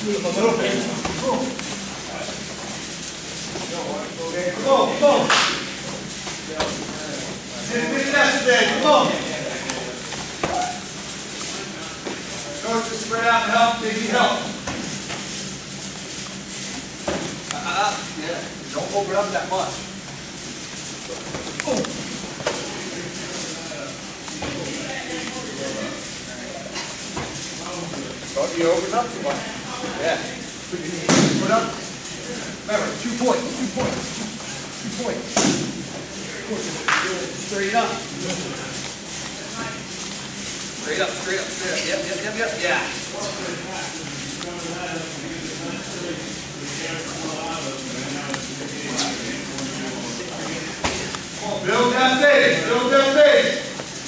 Okay, come on, come on. Just pick it up today, come on. Coach, spread out and help, they need help. Uh, yeah, don't open up that much. Don't you open up too much. Yeah. Put up. Remember, two points, two points, two points. Straight up. Straight up, straight up, straight up. Yep, yep, yep, yep, yeah. Build that base, build that base.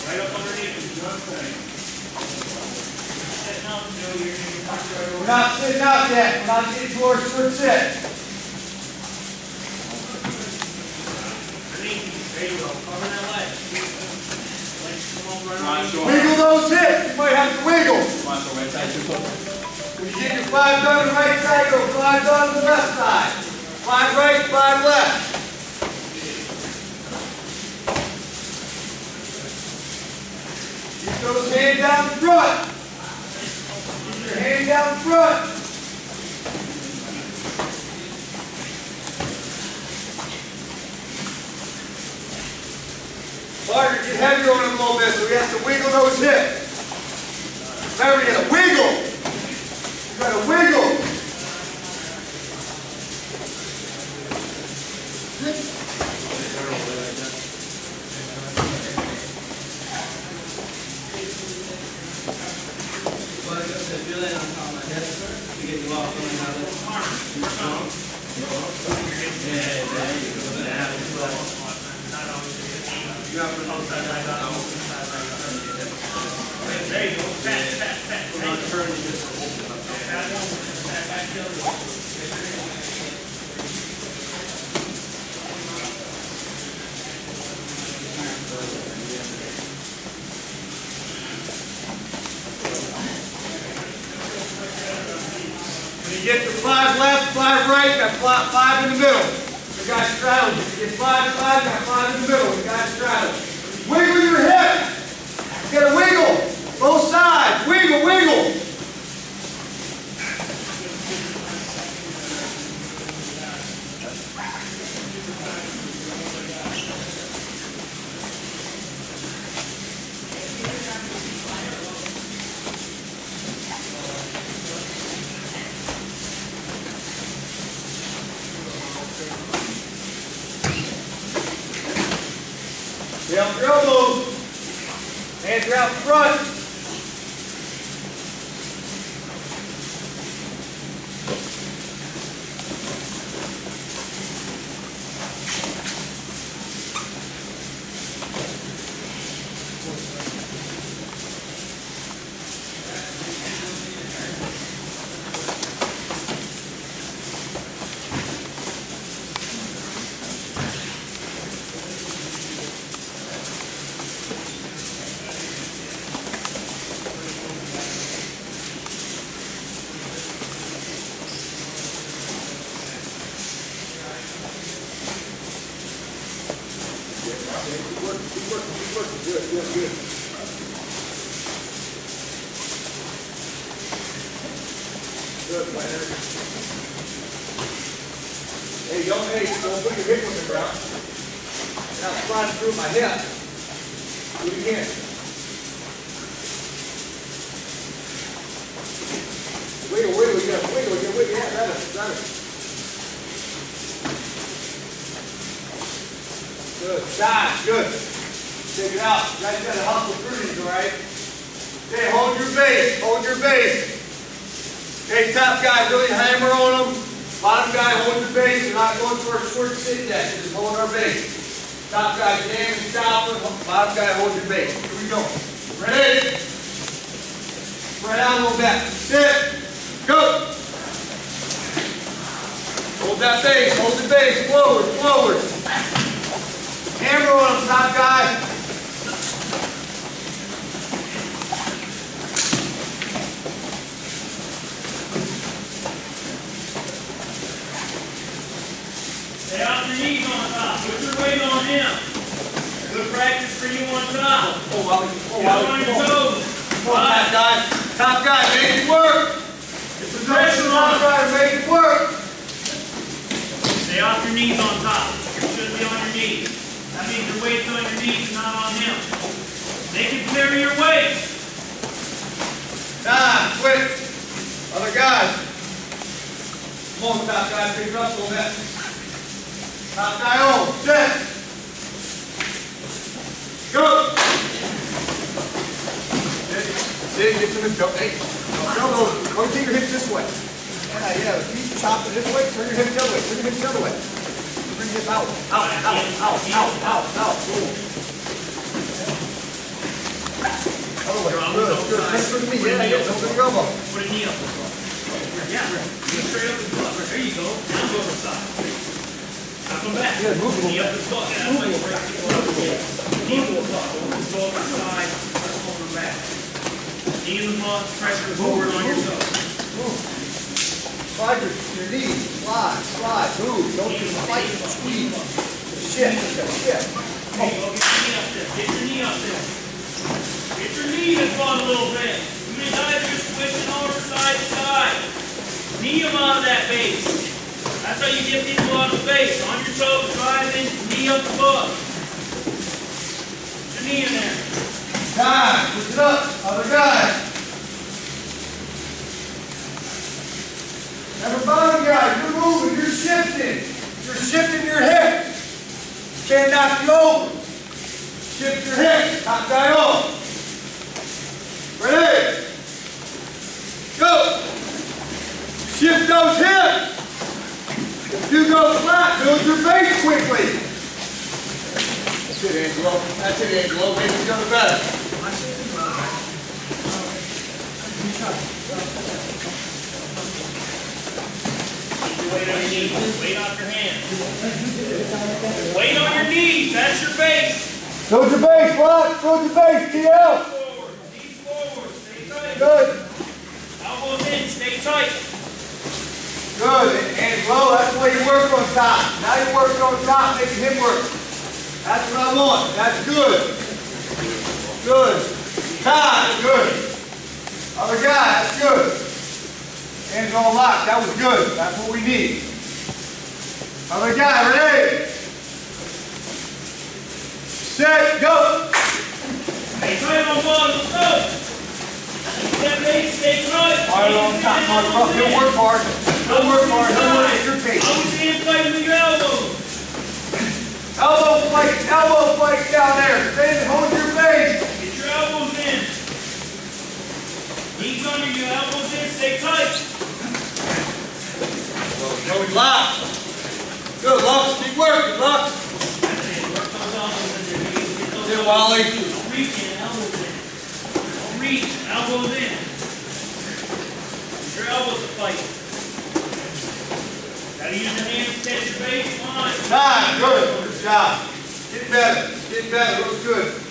Right up underneath him, just saying. Sitting up, no, you're gonna We're not sitting out yet, we're not getting to our switch sit. Wiggle those hips, you might have to wiggle. Five on the right side, go five on the left side. Five right, five left. Keep those hands down front. Keep your hand down front. Margaret, get heavier on him a little bit so he has to wiggle those hips. Remember, you gotta wiggle. You gotta wiggle. There you go, pat, pat, pat. We're not turning this. Pat one, pat back the other one. When you get to five left, five right, got five, five in the middle. The guy straddles you. You get five, five, got five in the middle. The guy straddles. Wiggle your hip. You gotta wiggle. Both sides. Wiggle, wiggle. Down your elbows. Are out front. Keep working, keep working, keep working. Good, good, good. Good, Leonard. Hey, don't, don't put your hip on the ground. Now slide through my hip. Do it again. Wiggle, wiggle, you gotta wiggle, you gotta wiggle, yeah, got it, got it. Good, shot, good. Take it out. You guys gotta hustle through these, all right? Okay, hold your base, hold your base. Okay, top guy, really hammer on them. Bottom guy, hold your base. You're not going for a short sit yet. Just hold our base. Top guy, jam and chopper. Bottom guy, hold your base. Here we go. Ready? Spread out a little bit. Sit. Go. Hold that base, hold the base. Forward, forward. Camera on top, guys. Stay off your knees on top. Put your weight on him. Good practice for you on top. Oh, wow. Oh, wow. on your toes. Come on, top guy. Top guy, make it work. It's a pressure on top, make it work. Stay off your knees on top. You should be on weight's on your knees, not on him. Make it clear your weight. Ah, Nine, quick. Other guys. Come on, top guy, pick it up a little bit. Top guy on, set. Go. Dig, get to the go. Hey, elbow, rotate your hips this way. Yeah, yeah, keep chopping this way, turn your hips the other way, turn your hips the other way. Hip out, out, out, out, out, out, out. Other way, good, good. Turn to me, yeah, yeah, don't turn your elbow. Put a knee up. Yeah. Straight up his butt. There you go. Now go the side. Now come back. Yeah, move a Knee up his butt. Yeah, the butt. Knee up the butt. Go over the side. Press over the back. Knee in the butt. Pressure forward on your toe. Slide your, knees, slide, slide, move, don't just fight, and squeeze. Shift, shift. You go. Get your knee up there. Get your knee up there. Get your knee in front a little bit. Too many times you're switching over side to side. Knee them out of that base. That's how you get people out of the base. On your toes, driving, knee up the butt. Put your knee in there. Time, push it up, other guy. A bottom guy, you're moving, you're shifting. You're shifting your hips. Can't knock you over. Shift your hips, top guy on. Ready? Go. Shift those hips. If you go flat, build your base quickly. That's it, Angelo. That's it, Angelo. Make it go better. Weight on your knees. Weight off your hands. Weight on your knees. That's your base. Build your base, Rock. Build your base, TL. Forward. Knees forward. Stay tight. Good. Elbows in. Stay tight. Good. And, and low, that's the way you work on top. Now you're working on top, making him work. That's what I want. That's good. Good. Time. Good. Other guy, that's good. Hands on lock. That was good. That's what we need. Other guy, ready? Set, go. Stay tight on bottom. Let's go. That base. Stay tight. Hard on top, Mark. Ruff. He'll work hard. He'll work hard. He'll work at your pace. Always hand fighting with your elbows. Elbow flank, elbow flank down there. Stay, hold your base. Get your elbows in. Knees under you, elbows in, stay tight. Go lock. Good, Lux. Keep working, Lux. That's it, work those elbows in there. You need to get those Get elbows Wally. reach in, elbows in. Don't reach, elbows in. Your elbows to fight. Gotta use your hands to catch your base, line. Time, good. Good job. Get better. Get better. Looks good.